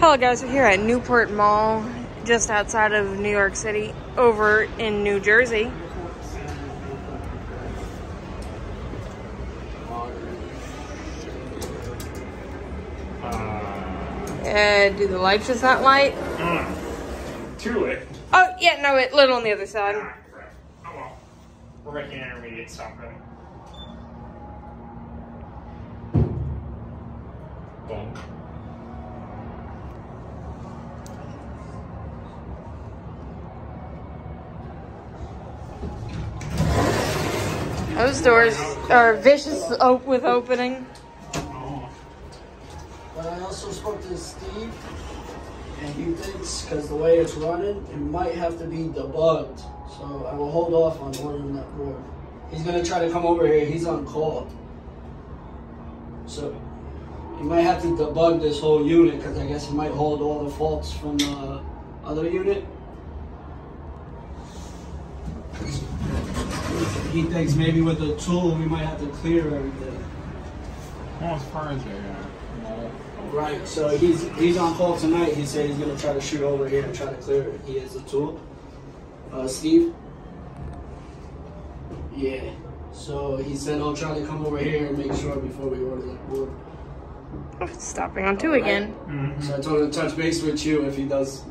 Hello guys, we're here at Newport Mall, just outside of New York City, over in New Jersey. Uh, do the lights just not light? Too late. Oh, yeah, no, it lit on the other side. Ah. Oh well. We're making intermediate stop ready. Boom. Those doors are vicious op- with opening. But I also spoke to Steve, and he thinks because the way it's running, it might have to be debugged. So I will hold off on ordering that board. He's gonna try to come over here. He's on call, so he might have to debug this whole unit because I guess he might hold all the faults from the other unit. He thinks maybe with the tool we might have to clear everything. Well, as far as a uh. Right, so he's he's on call tonight. He said he's gonna try to shoot over here and try to clear it. He has the tool. Uh, Steve. Yeah. So he said I'll try to come over here and make sure before we order that board. Stopping on two again. Mm-hmm. So I told him to touch base with you if he does